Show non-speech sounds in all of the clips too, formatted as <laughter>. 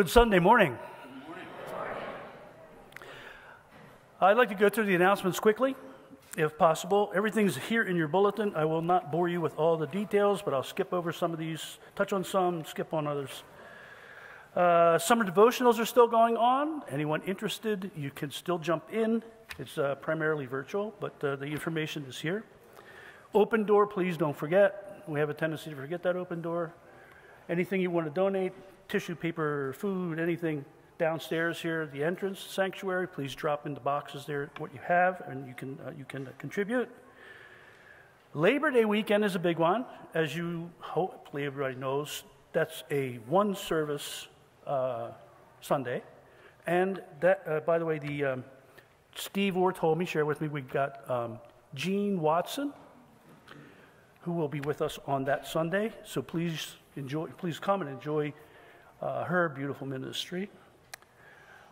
Good Sunday morning. I'd like to go through the announcements quickly, if possible. Everything's here in your bulletin. I will not bore you with all the details, but I'll skip over some of these, touch on some, skip on others. Uh, summer devotionals are still going on. Anyone interested, you can still jump in. It's uh, primarily virtual, but uh, the information is here. Open door, please don't forget. We have a tendency to forget that open door. Anything you want to donate, tissue paper, food, anything downstairs here at the entrance sanctuary, please drop in the boxes there what you have and you can, uh, you can contribute. Labor Day weekend is a big one. As you hopefully everybody knows, that's a one service uh, Sunday. And that, uh, by the way, the um, Steve Orr told me, share with me, we've got um, Jean Watson, who will be with us on that Sunday. So please enjoy, please come and enjoy uh, her beautiful ministry.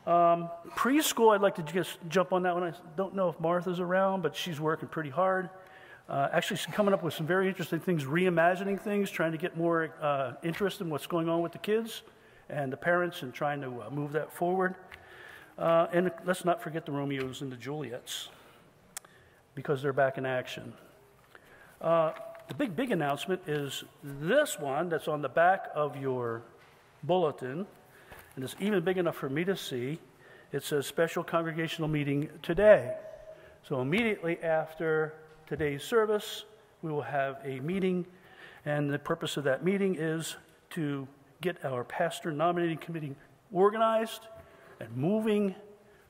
Um, preschool, I'd like to just jump on that one. I don't know if Martha's around, but she's working pretty hard. Uh, actually, she's coming up with some very interesting things, reimagining things, trying to get more uh, interest in what's going on with the kids and the parents and trying to uh, move that forward. Uh, and let's not forget the Romeos and the Juliets because they're back in action. Uh, the big, big announcement is this one that's on the back of your bulletin, and it's even big enough for me to see. It says special congregational meeting today. So immediately after today's service, we will have a meeting, and the purpose of that meeting is to get our pastor nominating committee organized and moving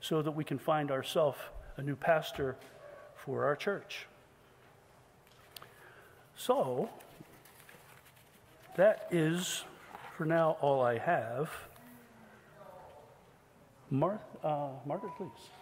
so that we can find ourselves a new pastor for our church. So, that is for now all I have. Mar- uh, Margaret, please.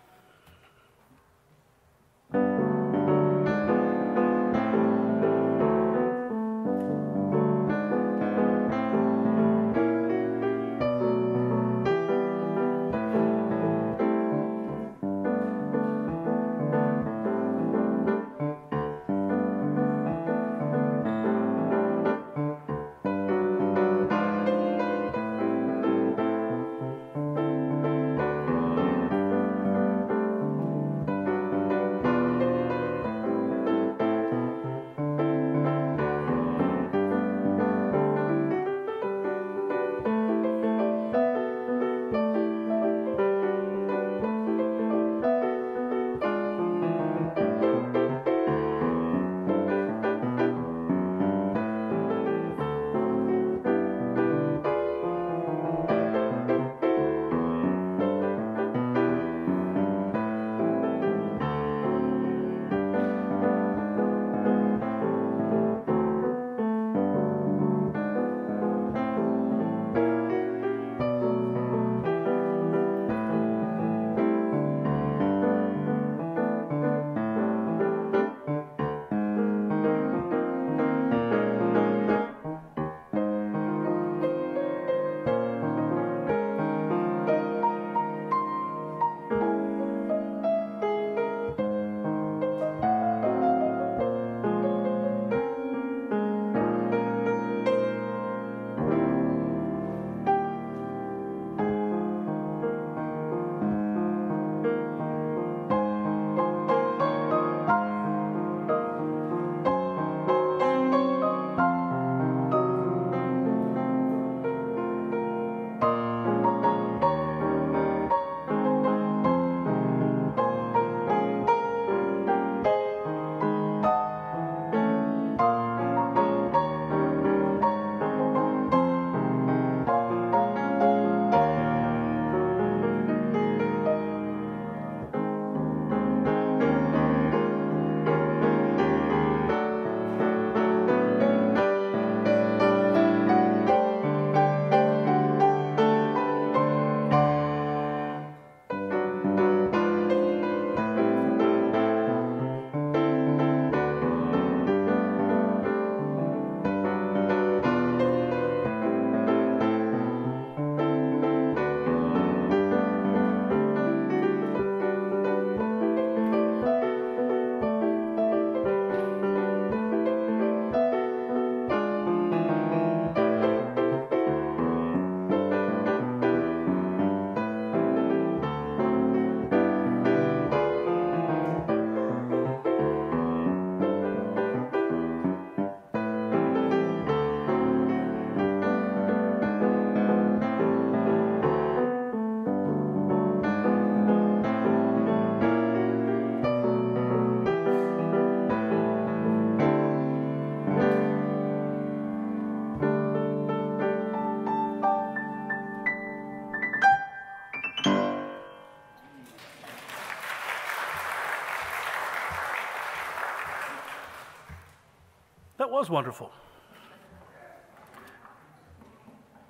Was wonderful.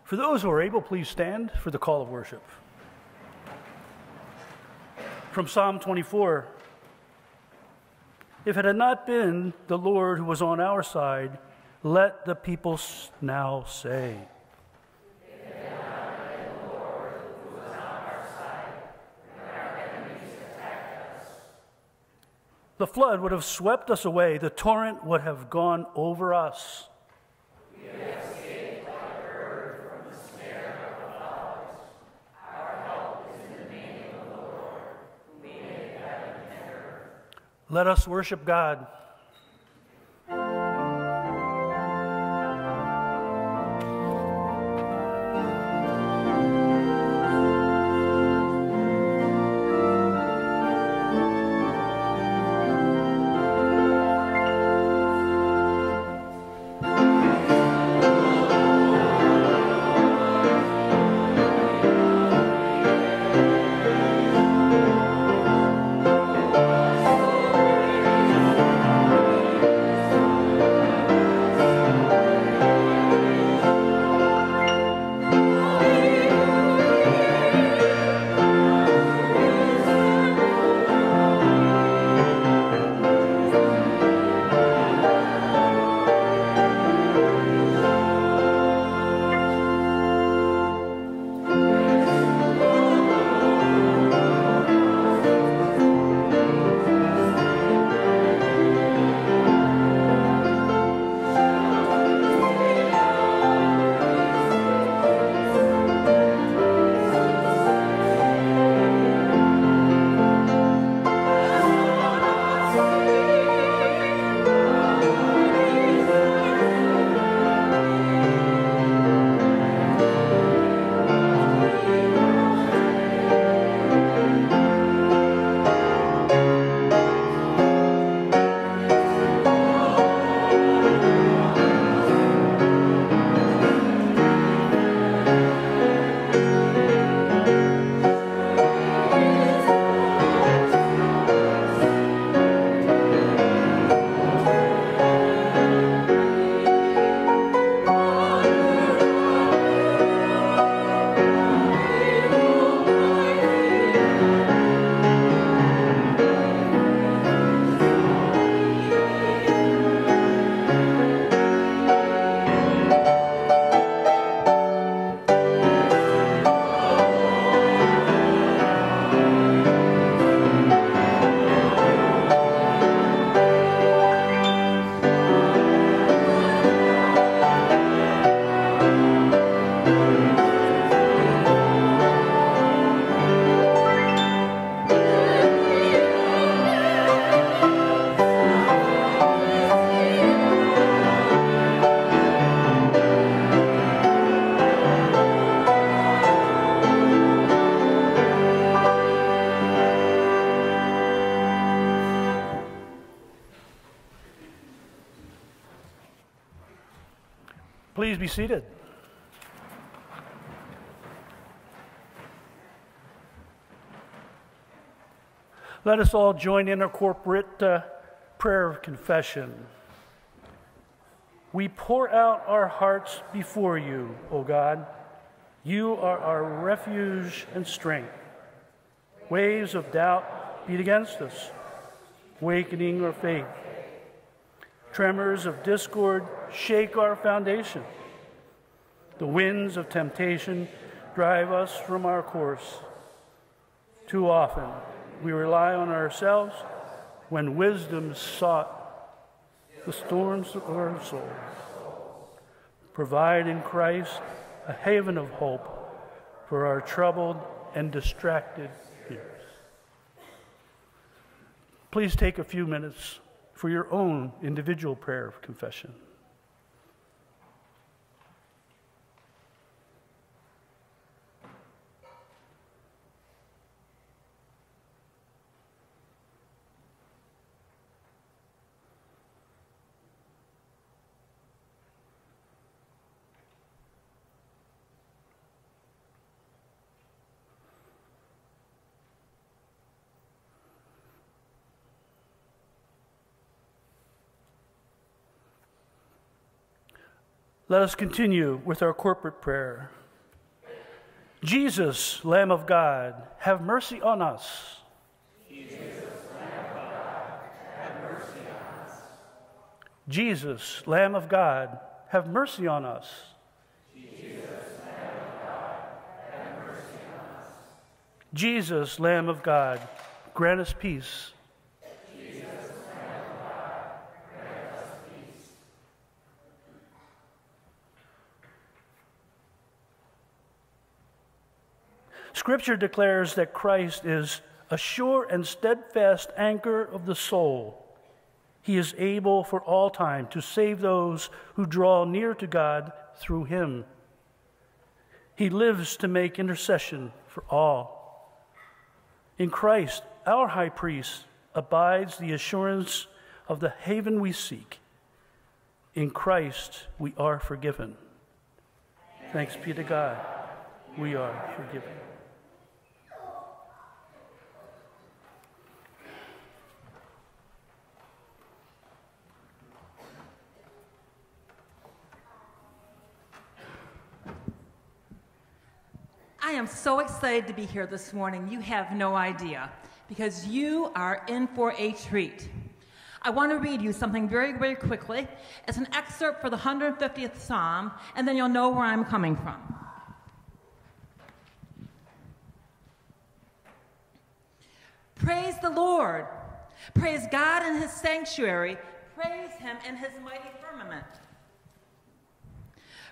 For those who are able, please stand for the call of worship. From Psalm 24 If it had not been the Lord who was on our side, let the people now say. The flood would have swept us away, the torrent would have gone over us. Let us worship God. Be seated. Let us all join in a corporate uh, prayer of confession. We pour out our hearts before you, O God. You are our refuge and strength. Waves of doubt beat against us, wakening our faith. Tremors of discord shake our foundation. The winds of temptation drive us from our course. Too often, we rely on ourselves when wisdom sought the storms of our soul. Provide in Christ a haven of hope for our troubled and distracted years. Please take a few minutes for your own individual prayer of confession. Let us continue with our corporate prayer. Jesus, Lamb of God, have mercy on us. Jesus, Lamb of God, have mercy on us. Jesus, Lamb of God, have mercy on us. Jesus, Lamb of God, grant us peace. Scripture declares that Christ is a sure and steadfast anchor of the soul. He is able for all time to save those who draw near to God through him. He lives to make intercession for all. In Christ, our high priest, abides the assurance of the haven we seek. In Christ, we are forgiven. Thanks be to God, we are forgiven. So excited to be here this morning. You have no idea because you are in for a treat. I want to read you something very, very quickly. It's an excerpt for the 150th Psalm, and then you'll know where I'm coming from. Praise the Lord. Praise God in his sanctuary. Praise him in his mighty firmament.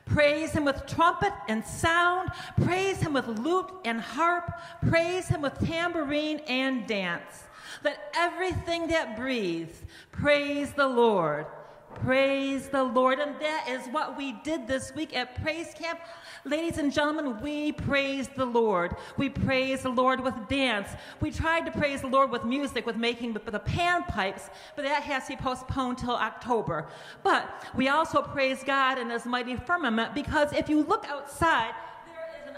Praise him with trumpet and sound. Praise him with lute and harp. Praise him with tambourine and dance. Let everything that breathes praise the Lord. Praise the Lord. And that is what we did this week at Praise Camp. Ladies and gentlemen, we praise the Lord. We praise the Lord with dance. We tried to praise the Lord with music, with making the, the panpipes, but that has to be postponed till October. But we also praise God in His mighty firmament because if you look outside,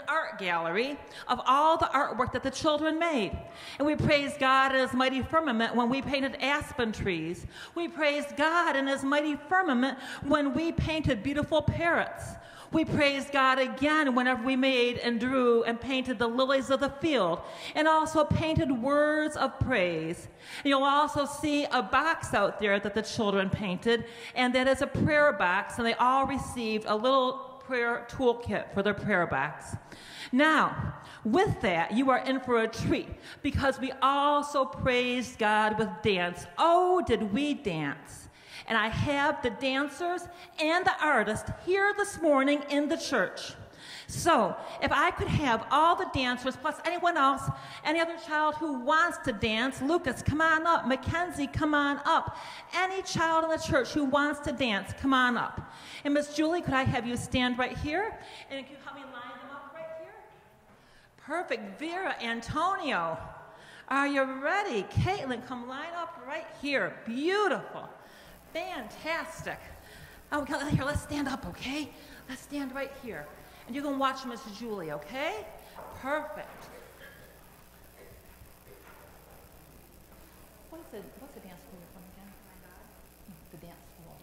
art gallery of all the artwork that the children made. And we praise God in His mighty firmament when we painted aspen trees. We praise God in His mighty firmament when we painted beautiful parrots. We praise God again whenever we made and drew and painted the lilies of the field and also painted words of praise. And you'll also see a box out there that the children painted, and that is a prayer box, and they all received a little prayer toolkit for their prayer box. Now, with that, you are in for a treat because we also praised God with dance. Oh, did we dance! And I have the dancers and the artists here this morning in the church. So, if I could have all the dancers plus anyone else, any other child who wants to dance, Lucas, come on up. Mackenzie, come on up. Any child in the church who wants to dance, come on up. And Miss Julie, could I have you stand right here? And can you help me line them up right here? Perfect. Vera, Antonio, are you ready? Caitlin, come line up right here. Beautiful. Fantastic. Oh, here, let's stand up, okay? Let's stand right here. And you can watch Miss Julie, okay? Perfect. What is the, what's the dance school from again? The dance school.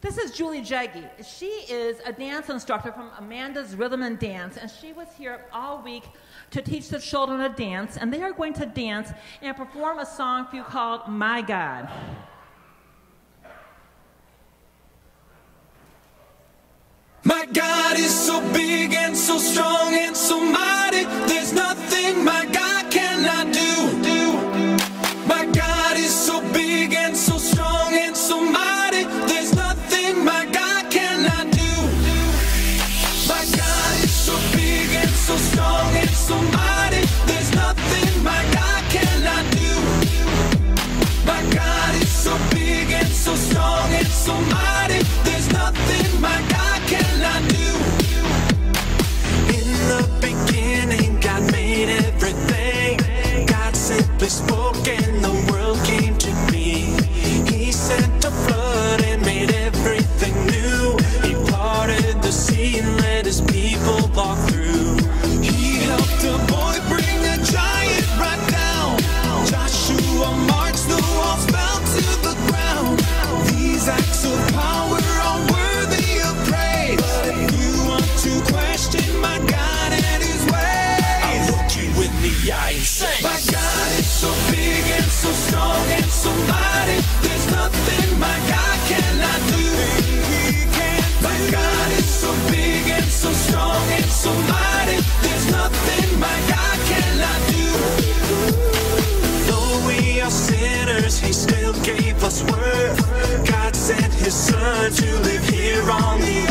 This is Julie Jaggy. She is a dance instructor from Amanda's Rhythm and Dance, and she was here all week to teach the children a dance, and they are going to dance and perform a song for you called My God. My God is so big and so strong and so mighty. There's nothing my God cannot do. My God is so big and so strong and so mighty. There's nothing my God cannot do. My God is so big and so strong and so mighty. There's nothing my God cannot do. My God is so big and so strong and so mighty. His to live here on the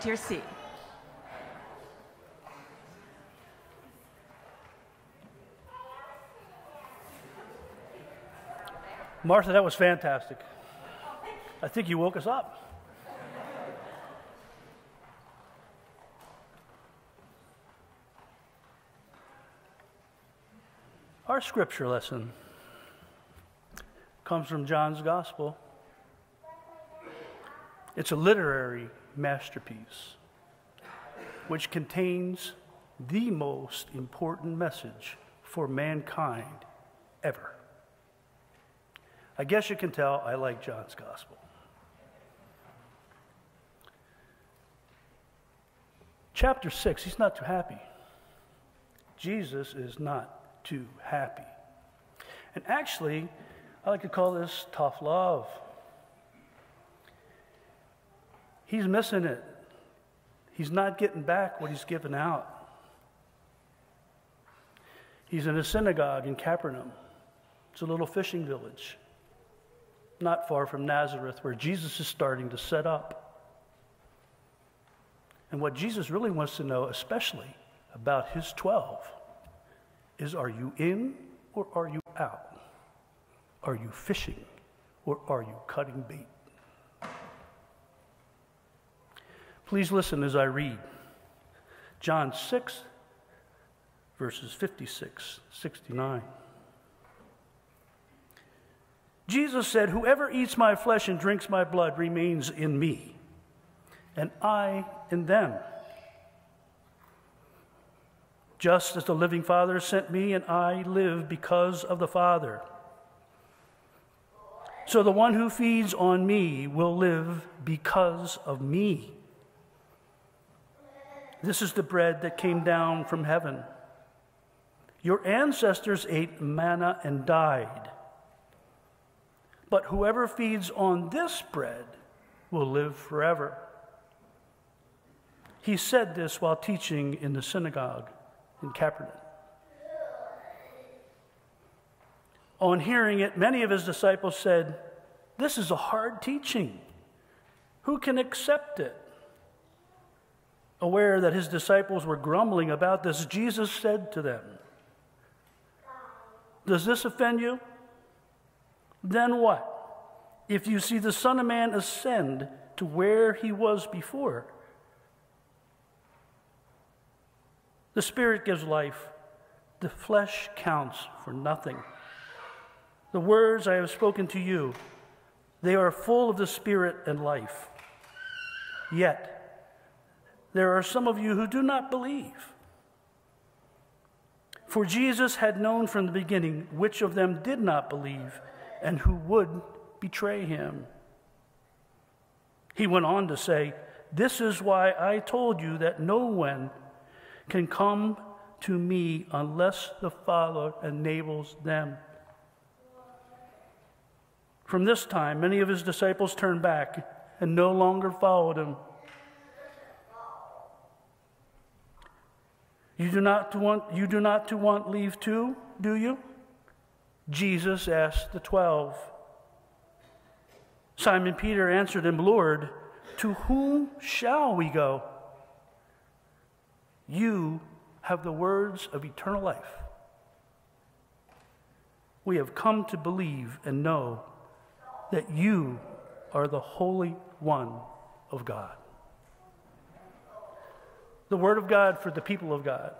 to your seat. Martha, that was fantastic. I think you woke us up. Our scripture lesson comes from John's Gospel. It's a literary masterpiece which contains the most important message for mankind ever. I guess you can tell I like John's Gospel. Chapter 6, he's not too happy. Jesus is not too happy. And actually, I like to call this tough love. He's missing it. He's not getting back what he's given out. He's in a synagogue in Capernaum. It's a little fishing village, not far from Nazareth, where Jesus is starting to set up. And what Jesus really wants to know, especially about his 12, is are you in or are you out? Are you fishing or are you cutting bait? Please listen as I read John 6, verses 56, 69. Jesus said, Whoever eats my flesh and drinks my blood remains in me, and I in them. Just as the living Father sent me, and I live because of the Father. So the one who feeds on me will live because of me. This is the bread that came down from heaven. Your ancestors ate manna and died. But whoever feeds on this bread will live forever. He said this while teaching in the synagogue in Capernaum. On hearing it, many of his disciples said, This is a hard teaching. Who can accept it? Aware that his disciples were grumbling about this, Jesus said to them, Does this offend you? Then what? If you see the Son of Man ascend to where he was before, the Spirit gives life, the flesh counts for nothing. The words I have spoken to you, they are full of the Spirit and life. Yet, there are some of you who do not believe. For Jesus had known from the beginning which of them did not believe and who would betray him. He went on to say, This is why I told you that no one can come to me unless the Father enables them. From this time, many of his disciples turned back and no longer followed him. You do not to want, you do not to want leave too, do you? Jesus asked the twelve. Simon Peter answered him, Lord, to whom shall we go? You have the words of eternal life. We have come to believe and know that you are the Holy One of God the Word of God for the people of God.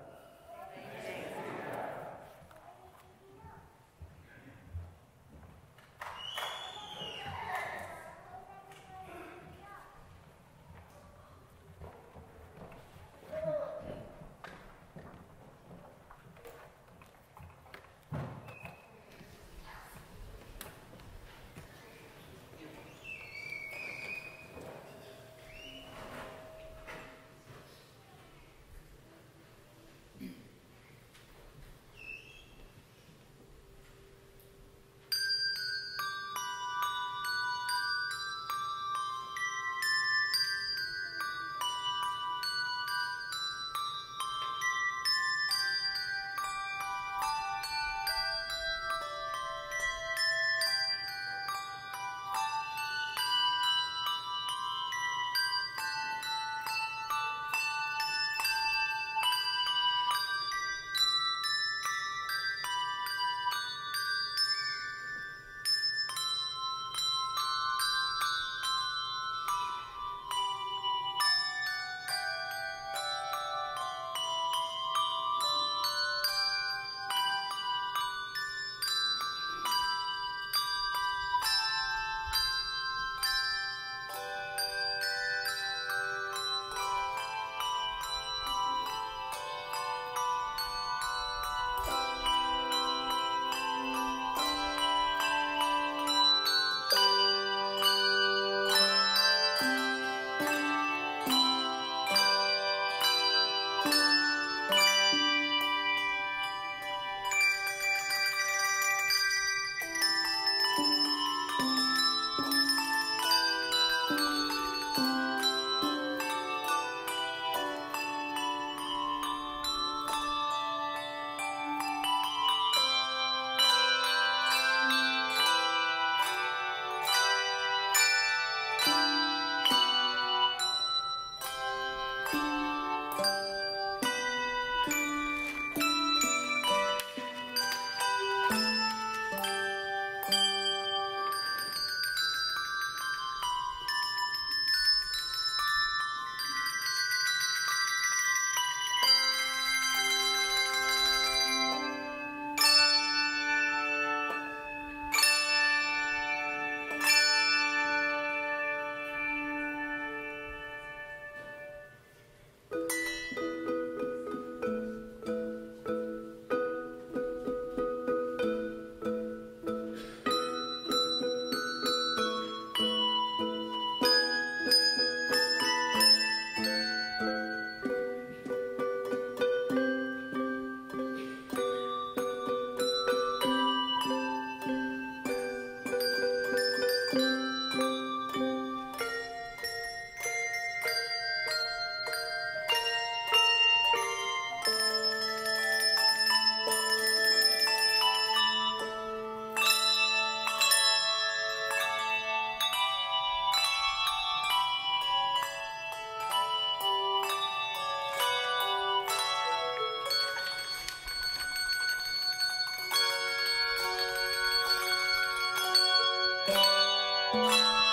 I'd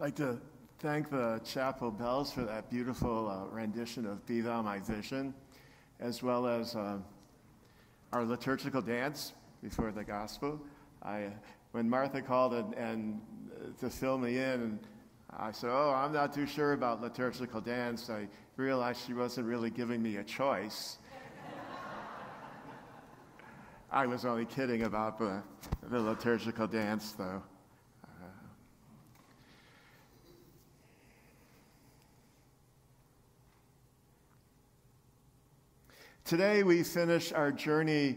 like to thank the Chapel Bells for that beautiful uh, rendition of Be Thou My Vision, as well as uh, our liturgical dance before the gospel. I, when Martha called and, and uh, to fill me in, I said, Oh, I'm not too sure about liturgical dance, I realized she wasn't really giving me a choice. <laughs> I was only kidding about the, the liturgical dance, though. Today we finish our journey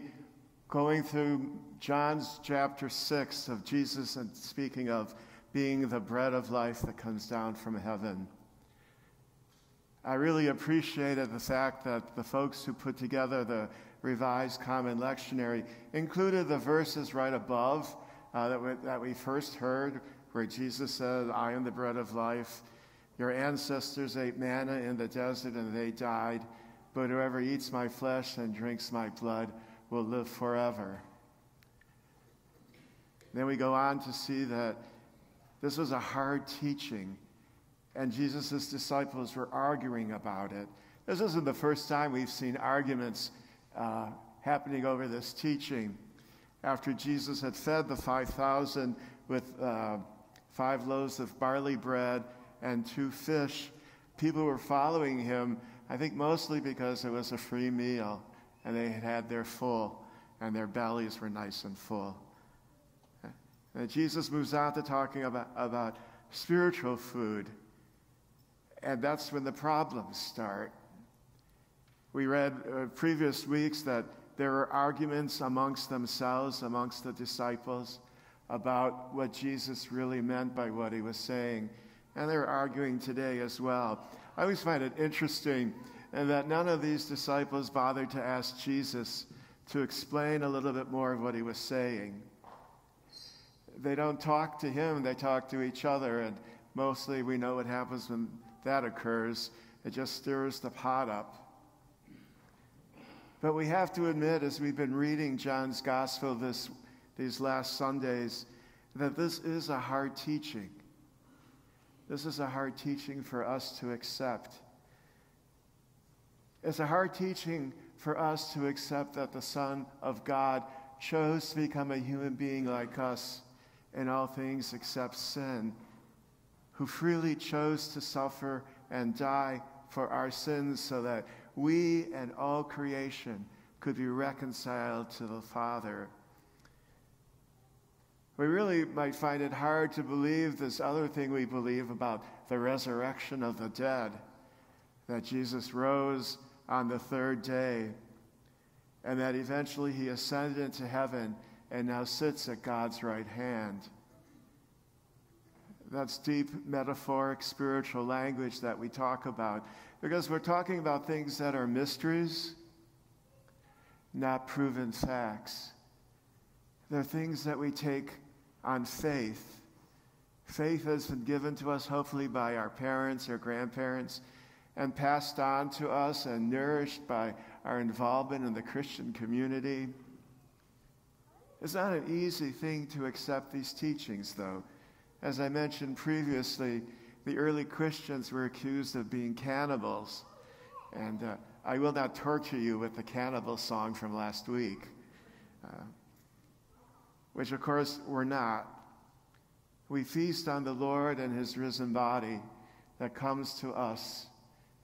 going through John's chapter 6 of Jesus and speaking of being the bread of life that comes down from heaven. I really appreciated the fact that the folks who put together the Revised Common Lectionary included the verses right above uh, that, we, that we first heard, where Jesus said, I am the bread of life. Your ancestors ate manna in the desert and they died but whoever eats my flesh and drinks my blood will live forever. Then we go on to see that this was a hard teaching, and Jesus' disciples were arguing about it. This isn't the first time we've seen arguments uh, happening over this teaching. After Jesus had fed the 5,000 with uh, five loaves of barley bread and two fish, people were following him I think mostly because it was a free meal and they had had their full and their bellies were nice and full. And Jesus moves on to talking about, about spiritual food. And that's when the problems start. We read uh, previous weeks that there were arguments amongst themselves, amongst the disciples, about what Jesus really meant by what he was saying. And they're arguing today as well. I always find it interesting that none of these disciples bothered to ask Jesus to explain a little bit more of what he was saying. They don't talk to him, they talk to each other, and mostly we know what happens when that occurs. It just stirs the pot up. But we have to admit, as we've been reading John's Gospel this, these last Sundays, that this is a hard teaching. This is a hard teaching for us to accept. It's a hard teaching for us to accept that the Son of God chose to become a human being like us in all things except sin, who freely chose to suffer and die for our sins so that we and all creation could be reconciled to the Father. We really might find it hard to believe this other thing we believe about the resurrection of the dead, that Jesus rose on the third day, and that eventually he ascended into heaven and now sits at God's right hand. That's deep metaphoric spiritual language that we talk about because we're talking about things that are mysteries, not proven facts. They're things that we take on faith. Faith has been given to us, hopefully, by our parents or grandparents, and passed on to us and nourished by our involvement in the Christian community. It's not an easy thing to accept these teachings, though. As I mentioned previously, the early Christians were accused of being cannibals. And uh, I will not torture you with the cannibal song from last week, uh, which of course we're not. We feast on the Lord and his risen body that comes to us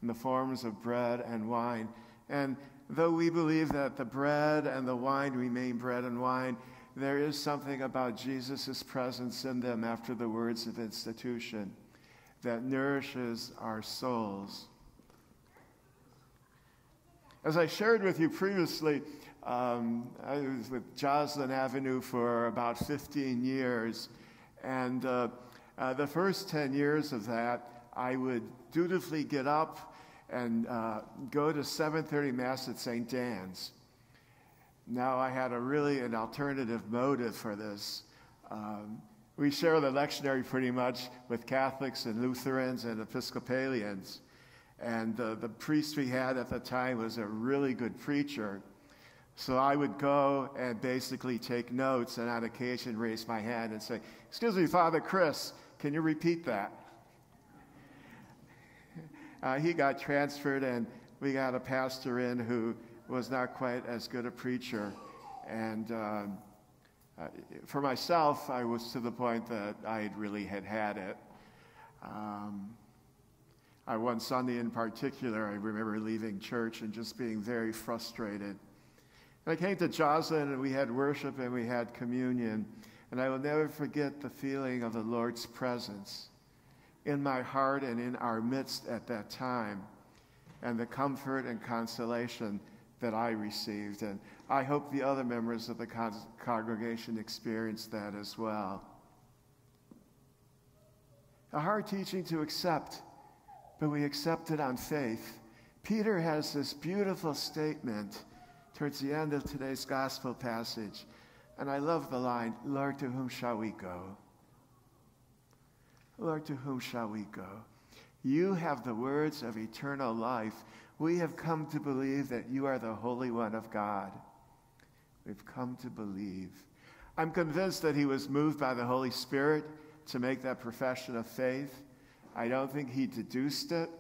in the forms of bread and wine. And though we believe that the bread and the wine remain bread and wine, there is something about Jesus' presence in them after the words of institution that nourishes our souls. As I shared with you previously, um, I was with Joslyn Avenue for about 15 years. And uh, uh, the first 10 years of that, I would dutifully get up and uh, go to 7.30 Mass at St. Dan's. Now I had a really an alternative motive for this. Um, we share the lectionary pretty much with Catholics and Lutherans and Episcopalians. And uh, the priest we had at the time was a really good preacher. So I would go and basically take notes and on occasion raise my hand and say, Excuse me, Father Chris, can you repeat that? <laughs> Uh, he got transferred, and we got a pastor in who was not quite as good a preacher. And um, uh, for myself, I was to the point that I really had had it. Um, I, one Sunday in particular, I remember leaving church and just being very frustrated. And I came to Joslyn and we had worship and we had communion. And I will never forget the feeling of the Lord's presence in my heart and in our midst at that time, and the comfort and consolation that I received. And I hope the other members of the con- congregation experienced that as well. A hard teaching to accept, but we accept it on faith. Peter has this beautiful statement towards the end of today's gospel passage. And I love the line Lord, to whom shall we go? Lord, to whom shall we go? You have the words of eternal life. We have come to believe that you are the Holy One of God. We've come to believe. I'm convinced that he was moved by the Holy Spirit to make that profession of faith. I don't think he deduced it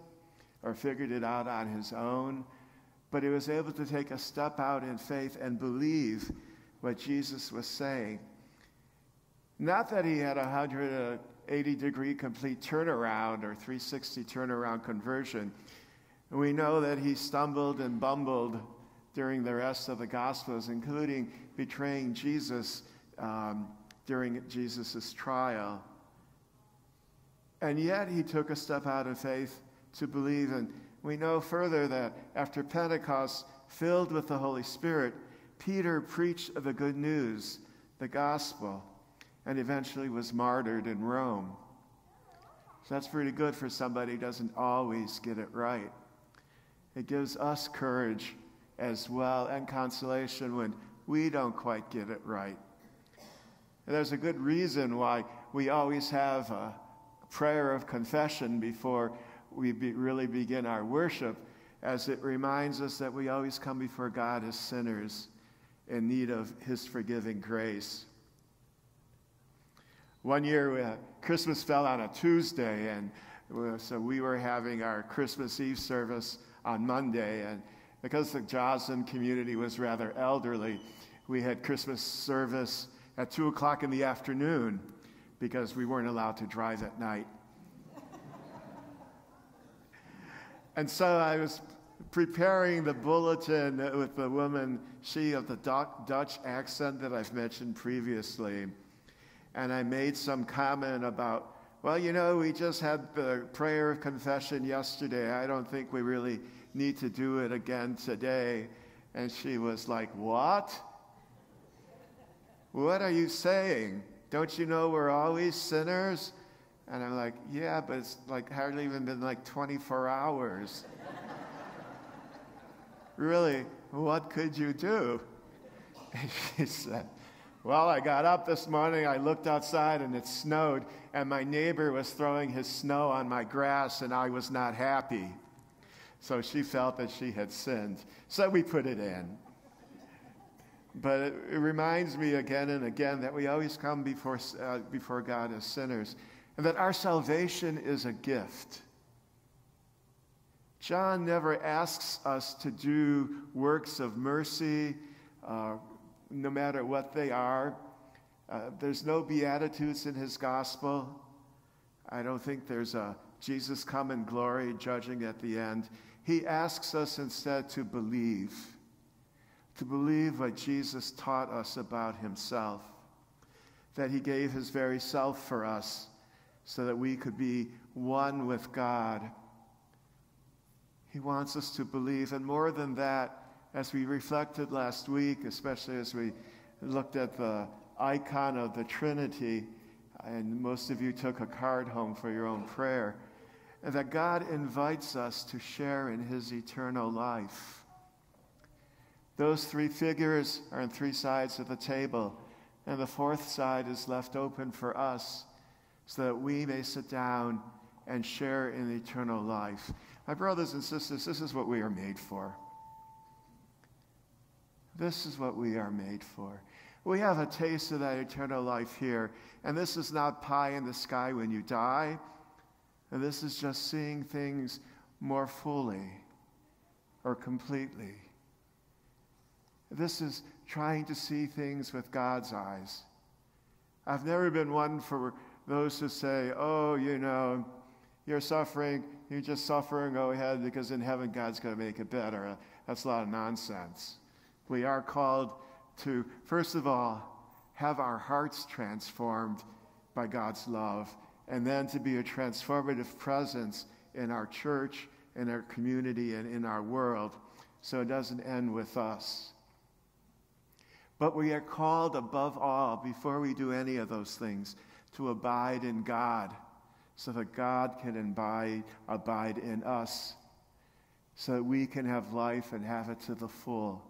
or figured it out on his own, but he was able to take a step out in faith and believe what Jesus was saying. Not that he had a 180 degree complete turnaround or 360 turnaround conversion, we know that he stumbled and bumbled during the rest of the Gospels, including betraying Jesus um, during Jesus' trial. And yet he took a step out of faith to believe. And we know further that after Pentecost, filled with the Holy Spirit, Peter preached of the good news, the gospel, and eventually was martyred in Rome. So that's pretty good for somebody who doesn't always get it right. It gives us courage as well and consolation when we don't quite get it right. And there's a good reason why we always have a prayer of confession before we be, really begin our worship, as it reminds us that we always come before God as sinners in need of His forgiving grace. One year, uh, Christmas fell on a Tuesday, and uh, so we were having our Christmas Eve service on Monday. And because the Joslyn community was rather elderly, we had Christmas service at 2 o'clock in the afternoon because we weren't allowed to drive at night. And so I was preparing the bulletin with the woman, she of the Dutch accent that I've mentioned previously. And I made some comment about well, you know, we just had the prayer of confession yesterday. I don't think we really need to do it again today. And she was like, What? What are you saying? Don't you know we're always sinners? And I'm like, Yeah, but it's like hardly even been like 24 hours. really, What could you do? And she said, Well, I got up this morning, I looked outside, and it snowed, and my neighbor was throwing his snow on my grass, and I was not happy. So she felt that she had sinned. So we put it in. But it, it reminds me again and again that we always come before, uh, before God as sinners, and that our salvation is a gift. John never asks us to do works of mercy, uh, no matter what they are. Uh, there's no Beatitudes in his gospel. I don't think there's a Jesus come in glory judging at the end. He asks us instead to believe, to believe what Jesus taught us about himself, that he gave his very self for us so that we could be one with God he wants us to believe. And more than that, as we reflected last week, especially as we looked at the icon of the Trinity, and most of you took a card home for your own prayer, that God invites us to share in his eternal life. Those three figures are on three sides of the table, and the fourth side is left open for us so that we may sit down and share in eternal life. My brothers and sisters, this is what we are made for. This is what we are made for. We have a taste of that eternal life here, and this is not pie in the sky when you die, and this is just seeing things more fully or completely. This is trying to see things with God's eyes. I've never been one for those who say, oh, you know, you're suffering, you're just suffer and oh, go ahead because in heaven God's going to make it better. That's a lot of nonsense. We are called to, first of all, have our hearts transformed by God's love, and then to be a transformative presence in our church, in our community, and in our world. So it doesn't end with us. But we are called above all, before we do any of those things, to abide in God so that God can abide, abide in us, so that we can have life and have it to the full.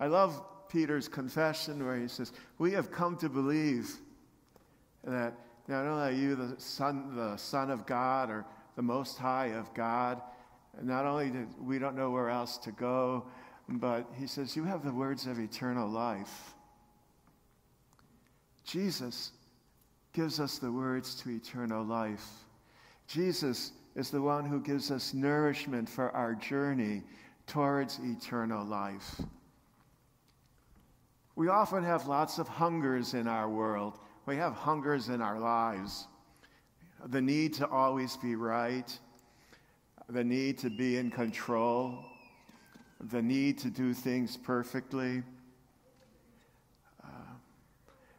I love Peter's confession where he says, We have come to believe that not only are you the son, the son of God or the most high of God, not only do we don't know where else to go, but he says, You have the words of eternal life. Jesus gives us the words to eternal life. Jesus is the one who gives us nourishment for our journey towards eternal life. We often have lots of hungers in our world. We have hungers in our lives. The need to always be right, the need to be in control, the need to do things perfectly,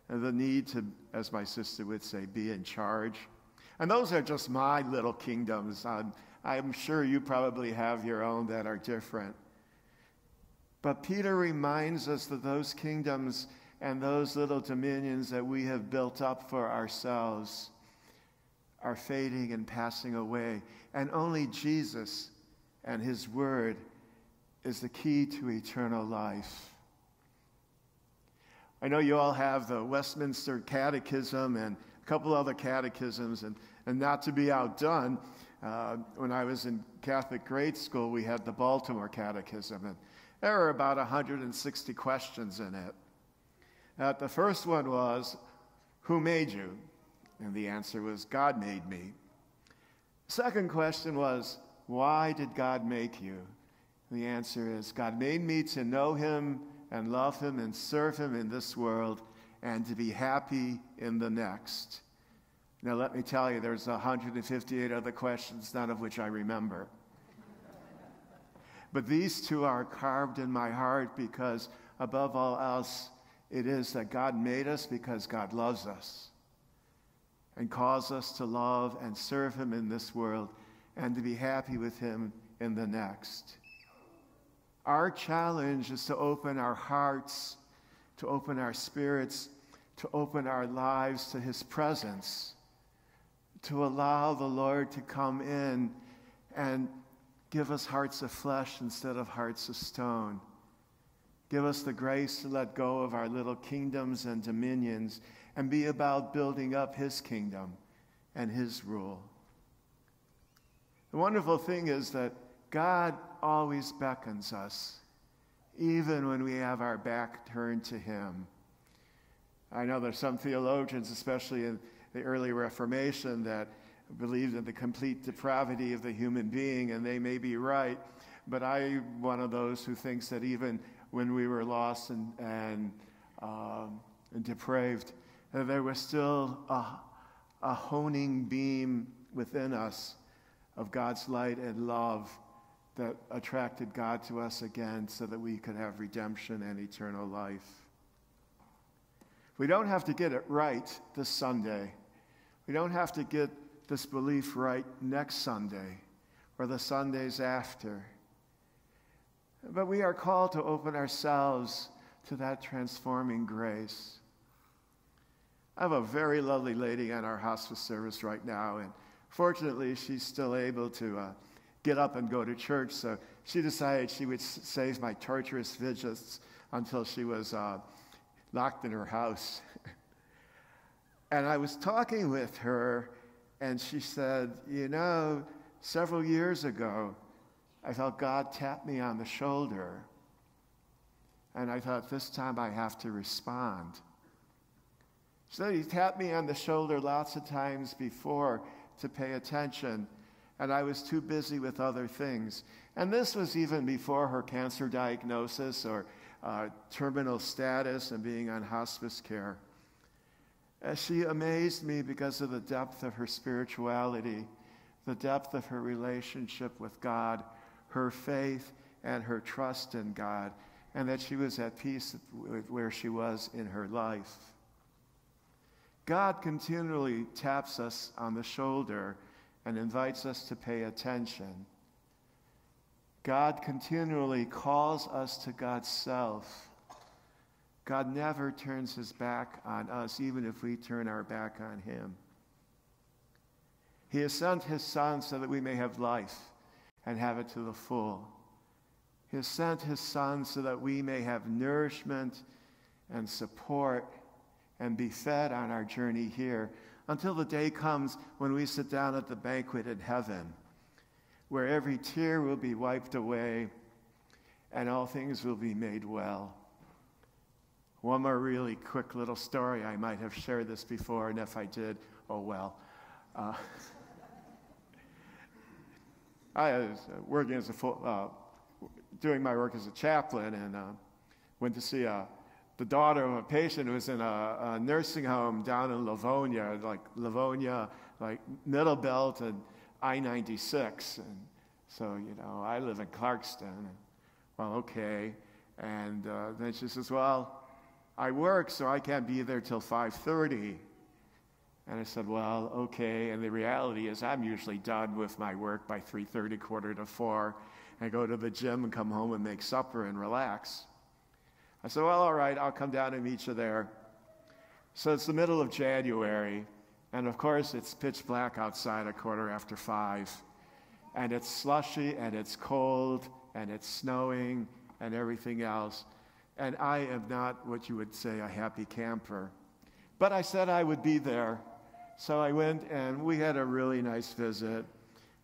the need to as my sister would say, be in charge. And those are just my little kingdoms. I'm, I'm sure you probably have your own that are different. But Peter reminds us that those kingdoms and those little dominions that we have built up for ourselves are fading and passing away. And only Jesus and his word is the key to eternal life. I know you all have the Westminster Catechism and a couple other catechisms, and, and not to be outdone, uh, when I was in Catholic grade school, we had the Baltimore Catechism, and there were about 160 questions in it. Uh, the first one was, Who made you? And the answer was, God made me. Second question was, Why did God make you? And the answer is, God made me to know Him and love Him and serve Him in this world and to be happy in the next. Now, let me tell you, there's 158 other questions, none of which I remember. but these two are carved in my heart because, above all else, it is that God made us because God loves us and calls us to love and serve Him in this world and to be happy with Him in the next. Our challenge is to open our hearts, to open our spirits, to open our lives to His presence, to allow the Lord to come in and Give us hearts of flesh instead of hearts of stone. Give us the grace to let go of our little kingdoms and dominions and be about building up His kingdom and His rule. The wonderful thing is that God always beckons us, even when we have our back turned to Him. I know there's some theologians, especially in the early Reformation, that believed in the complete depravity of the human being, and they may be right. But I'm one of those who thinks that even when we were lost and, and, um, and depraved, there was still a, a honing beam within us of God's light and love that attracted God to us again so that we could have redemption and eternal life. We don't have to get it right this Sunday. We don't have to get this belief right next Sunday or the Sundays after. But we are called to open ourselves to that transforming grace. I have a very lovely lady in our hospice service right now, and fortunately, she's still able to uh, get up and go to church. So she decided she would save my torturous visits until she was uh, locked in her house. <laughs> and I was talking with her, and she said, You know, several years ago, I felt God tap me on the shoulder. And I thought, this time I have to respond. So he tapped me on the shoulder lots of times before to pay attention, and I was too busy with other things. And this was even before her cancer diagnosis or uh, terminal status and being on hospice care. As she amazed me because of the depth of her spirituality, the depth of her relationship with God, her faith, and her trust in God, and that she was at peace with where she was in her life. God continually taps us on the shoulder and invites us to pay attention. God continually calls us to God's self. God never turns his back on us, even if we turn our back on him. He has sent his Son so that we may have life and have it to the full. He has sent his Son so that we may have nourishment and support and be fed on our journey here until the day comes when we sit down at the banquet in heaven, where every tear will be wiped away and all things will be made well. One more really quick little story. I might have shared this before, and if I did, oh well. Uh, <laughs> I was working as a full, uh, doing my work as a chaplain, and uh, went to see a the daughter of a patient who was in a, a, nursing home down in Livonia, like Livonia, like Middlebelt and I 96. And so, you know, I live in Clarkston. And, well, okay. And uh, then she says, Well, I work, so I can't be there till 5:30. And I said, Well, okay. And the reality is, I'm usually done with my work by 3:30, quarter to four. I go to the gym and come home and make supper and relax. I said, Well, all right, I'll come down and meet you there. So it's the middle of January, and of course, it's pitch black outside a quarter after five. And it's slushy, and it's cold, and it's snowing, and everything else. And I am not what you would say a happy camper. But I said I would be there. So I went, and we had a really nice visit.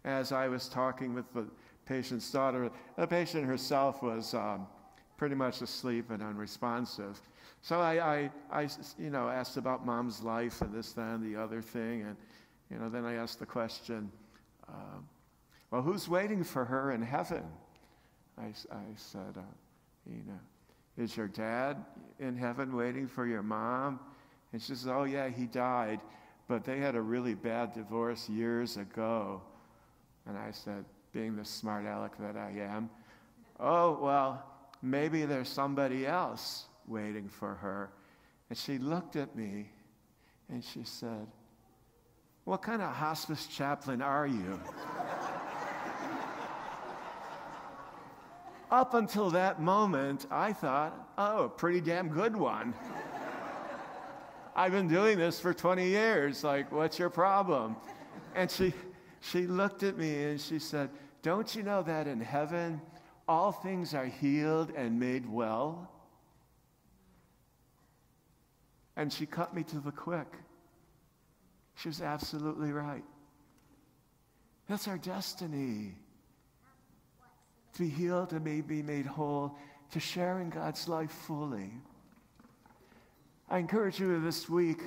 As I was talking with the patient's daughter, the patient herself was. Um, pretty much asleep and unresponsive. So I, I, I, you know, asked about mom's life and this, that, and the other thing. And, you know, then I asked the question, uh, well, who's waiting for her in heaven? I, I said, uh, you know, is your dad in heaven waiting for your mom? And she says, oh, yeah, he died, but they had a really bad divorce years ago. And I said, being the smart aleck that I am, oh, well, maybe there's somebody else waiting for her. And she looked at me and she said, What kind of hospice chaplain are you? <laughs> Up until that moment, I thought, oh, a pretty damn good one. I've been doing this for 20 years. Like, what's your problem? And she, she looked at me and she said, Don't you know that in heaven all things are healed and made well? And she cut me to the quick. She was absolutely right. That's our destiny. To be healed and be made whole, to share in God's life fully. I encourage you this week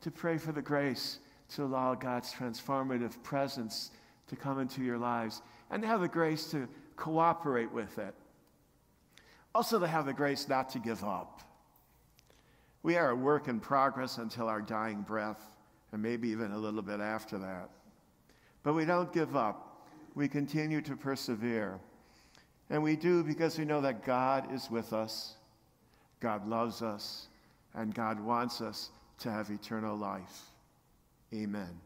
to pray for the grace to allow God's transformative presence to come into your lives and to have the grace to cooperate with it. Also, to have the grace not to give up. We are a work in progress until our dying breath, and maybe even a little bit after that. But we don't give up. We continue to persevere. And we do because we know that God is with us, God loves us, and God wants us to have eternal life. Amen.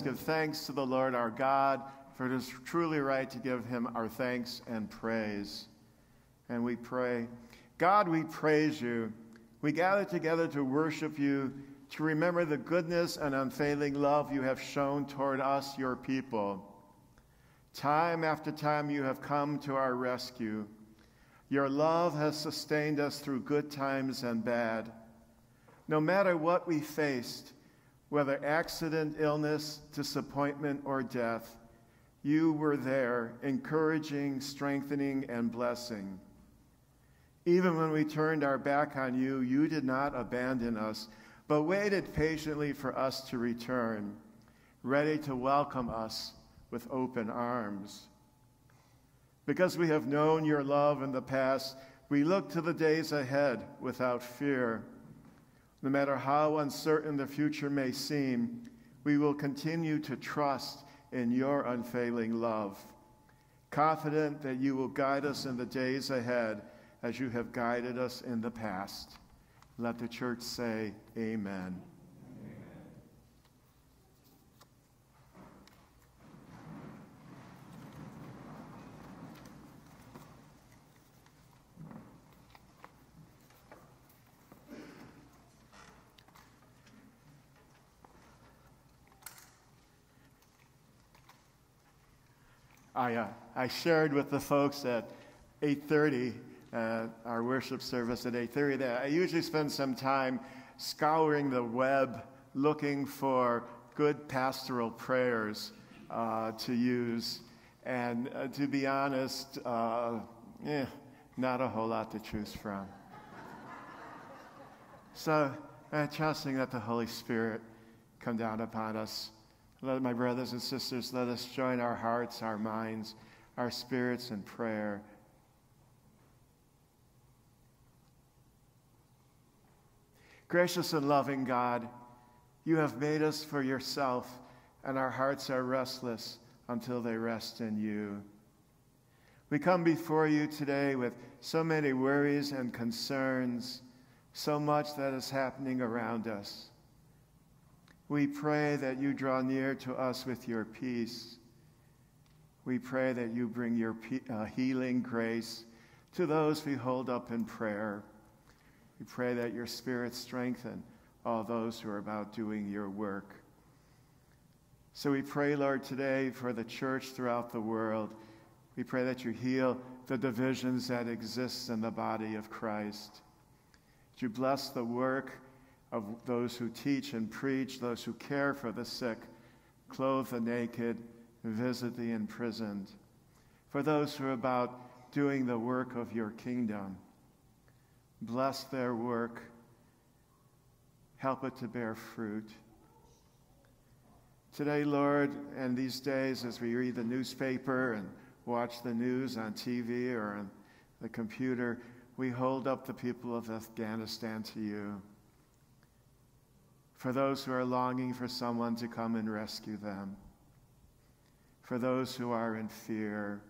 Give thanks to the Lord our God, for it is truly right to give him our thanks and praise. And we pray, God, we praise you. We gather together to worship you, to remember the goodness and unfailing love you have shown toward us, your people. Time after time, you have come to our rescue. Your love has sustained us through good times and bad. No matter what we faced, whether accident, illness, disappointment, or death, you were there, encouraging, strengthening, and blessing. Even when we turned our back on you, you did not abandon us, but waited patiently for us to return, ready to welcome us with open arms. Because we have known your love in the past, we look to the days ahead without fear. No matter how uncertain the future may seem, we will continue to trust in your unfailing love, confident that you will guide us in the days ahead as you have guided us in the past. Let the church say, Amen. I, uh, I shared with the folks at 8.30, uh, our worship service at 8.30, that I usually spend some time scouring the web looking for good pastoral prayers uh, to use. And uh, to be honest, uh, eh, not a whole lot to choose from. so, uh, trusting that the Holy Spirit come down upon us let my brothers and sisters, let us join our hearts, our minds, our spirits in prayer. Gracious and loving God, you have made us for yourself, and our hearts are restless until they rest in you. We come before you today with so many worries and concerns, so much that is happening around us. We pray that you draw near to us with your peace. We pray that you bring your uh, healing grace to those we hold up in prayer. We pray that your Spirit strengthen all those who are about doing your work. So we pray, Lord, today for the church throughout the world. We pray that you heal the divisions that exist in the body of Christ. That you bless the work of those who teach and preach, those who care for the sick, clothe the naked, visit the imprisoned, for those who are about doing the work of your kingdom. Bless their work, help it to bear fruit. Today, Lord, and these days as we read the newspaper and watch the news on TV or on the computer, we hold up the people of Afghanistan to you for those who are longing for someone to come and rescue them, for those who are in fear,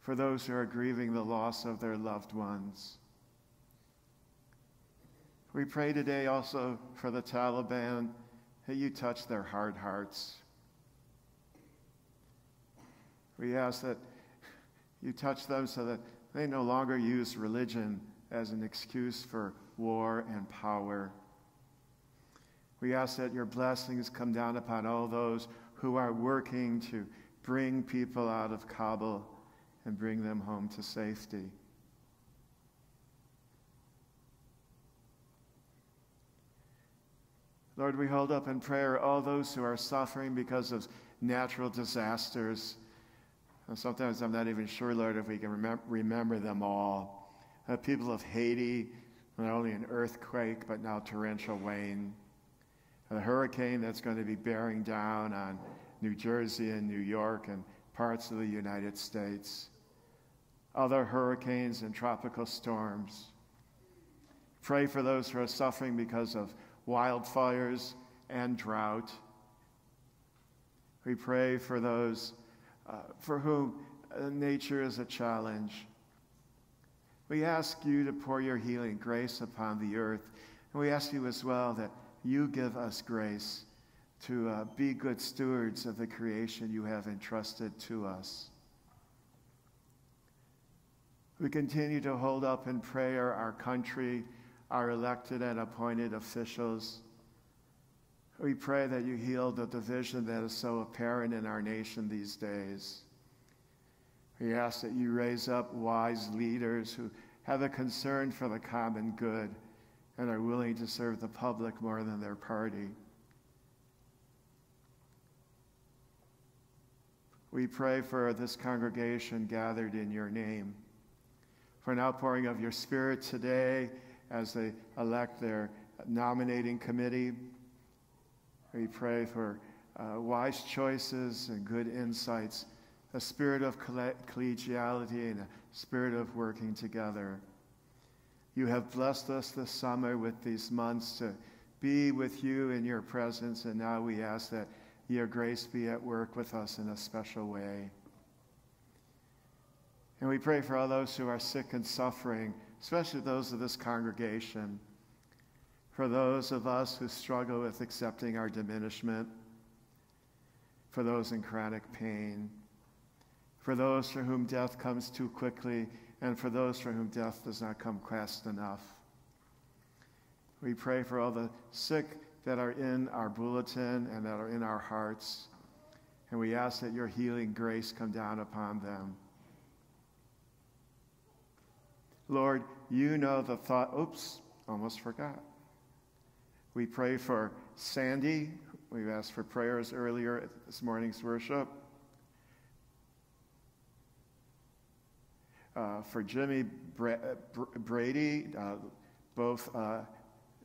for those who are grieving the loss of their loved ones. We pray today also for the Taliban that you touch their hard hearts. We ask that you touch them so that they no longer use religion as an excuse for war, and power. We ask that your blessings come down upon all those who are working to bring people out of Kabul and bring them home to safety. Lord, we hold up in prayer all those who are suffering because of natural disasters. And sometimes I'm not even sure, Lord, if we can remem- remember them all. Uh, people of Haiti, not only an earthquake, but now torrential rain. A hurricane that's going to be bearing down on New Jersey and New York and parts of the United States. Other hurricanes and tropical storms. Pray for those who are suffering because of wildfires and drought. We pray for those uh, for whom uh, nature is a challenge. We ask you to pour your healing grace upon the earth. And we ask you as well that you give us grace to uh, be good stewards of the creation you have entrusted to us. We continue to hold up in prayer our country, our elected and appointed officials. We pray that you heal the division that is so apparent in our nation these days. We ask that you raise up wise leaders who have a concern for the common good and are willing to serve the public more than their party. We pray for this congregation gathered in your name, for an outpouring of your Spirit today as they elect their nominating committee. We pray for uh, wise choices and good insights, a spirit of collegiality and a spirit of working together. You have blessed us this summer with these months to be with you in your presence, and now we ask that your grace be at work with us in a special way. And we pray for all those who are sick and suffering, especially those of this congregation, for those of us who struggle with accepting our diminishment, for those in chronic pain, for those for whom death comes too quickly, and for those for whom death does not come fast enough. We pray for all the sick that are in our bulletin and that are in our hearts. And we ask that your healing grace come down upon them. Lord, you know the thought. Oops, almost forgot. We pray for Sandy. We've asked for prayers earlier at this morning's worship. Uh, for Jimmy Bra- Brady, uh, both uh,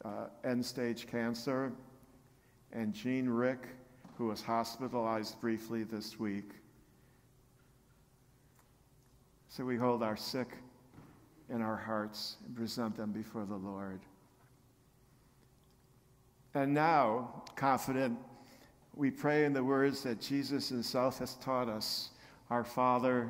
uh, end stage cancer, and Jean Rick, who was hospitalized briefly this week. So we hold our sick in our hearts and present them before the Lord. And now, confident, we pray in the words that Jesus himself has taught us Our Father,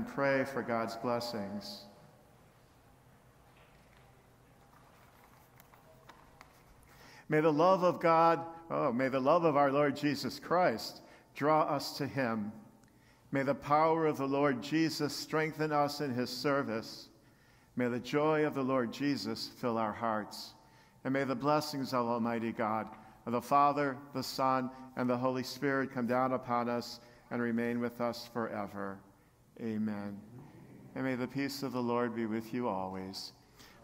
And pray for God's blessings. May the love of God, oh, may the love of our Lord Jesus Christ draw us to him. May the power of the Lord Jesus strengthen us in his service. May the joy of the Lord Jesus fill our hearts. And may the blessings of Almighty God, of the Father, the Son, and the Holy Spirit come down upon us and remain with us forever. Amen. And may the peace of the Lord be with you always.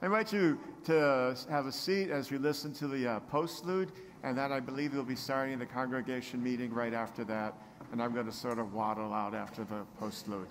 I invite you to have a seat as we listen to the uh, postlude, and then I believe you'll be starting the congregation meeting right after that, and I'm going to sort of waddle out after the postlude.